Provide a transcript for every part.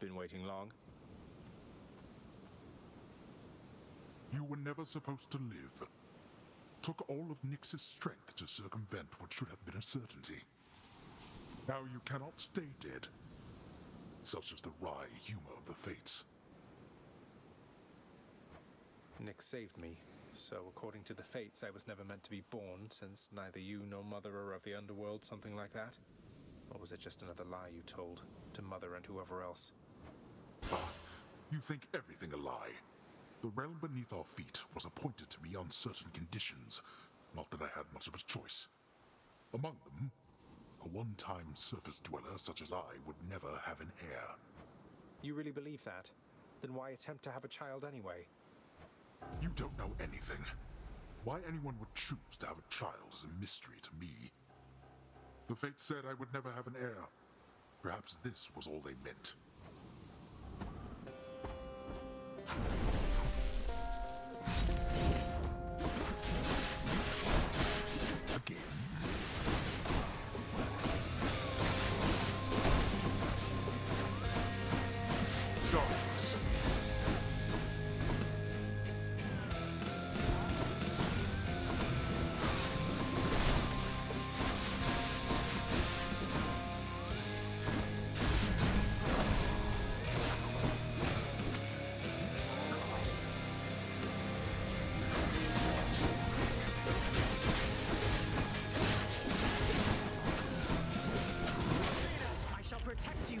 Been waiting long? You were never supposed to live. Took all of Nyx's strength to circumvent what should have been a certainty. Now you cannot stay dead. Such is the wry humor of the fates. Nix saved me, so according to the fates, I was never meant to be born, since neither you nor Mother are of the underworld, something like that? Or was it just another lie you told to Mother and whoever else? You think everything a lie. The realm beneath our feet was appointed to me on certain conditions, not that I had much of a choice. Among them, a one-time surface dweller such as I would never have an heir. You really believe that? Then why attempt to have a child anyway? You don't know anything. Why anyone would choose to have a child is a mystery to me. The fates said I would never have an heir. Perhaps this was all they meant. Your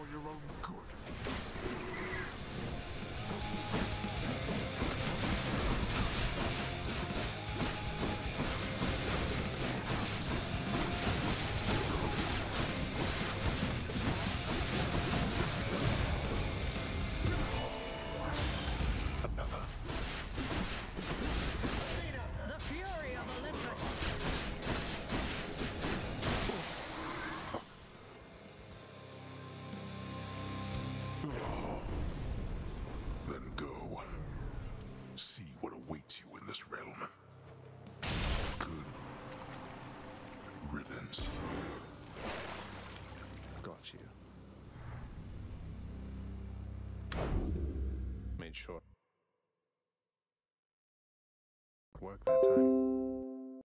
made sure work that time.